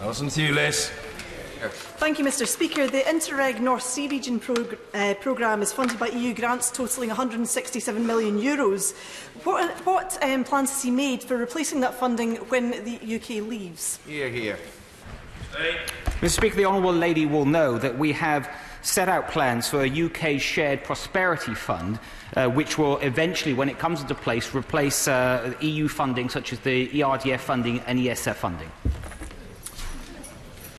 Awesome to you, Liz. Thank you, Mr Speaker. The Interreg North Sea Region prog uh, programme is funded by EU grants totalling €167 million. Euros. What, what um, plans has he made for replacing that funding when the UK leaves? Here, here. Mr Speaker, the Honourable Lady will know that we have set out plans for a UK shared prosperity fund, uh, which will eventually, when it comes into place, replace uh, EU funding such as the ERDF funding and ESF funding.